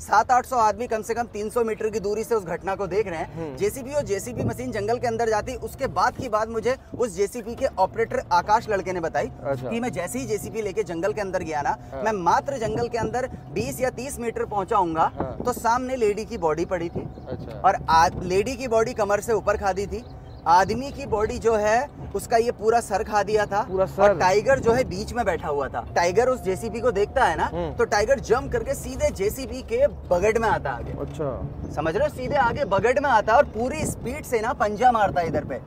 सात आठ सौ आदमी कम से कम 300 मीटर की दूरी से उस घटना को देख रहे हैं। जेसीबी और जेसीबी मशीन जंगल के अंदर जाती उसके बाद की बात मुझे उस जेसीबी के ऑपरेटर आकाश लड़के ने बताई अच्छा। कि मैं जैसे ही जेसीबी लेके जंगल के अंदर गया ना मैं मात्र जंगल के अंदर 20 या 30 मीटर पहुंचाऊँगा हाँ। तो सामने लेडी की बॉडी पड़ी थी। अच्छा। और लेडी की बॉडी कमर से ऊपर खा दी थी आदमी की बॉडी जो है उसका ये पूरा सर खा दिया था पूरा सर? और टाइगर जो है बीच में बैठा हुआ था। टाइगर उस जेसीबी को देखता है ना हम्म। तो टाइगर जंप करके सीधे जेसीबी के बगट में आता आगे। अच्छा। समझ रहे हो? सीधे आगे बगट में आता और पूरी स्पीड से ना पंजा मारता है इधर पे।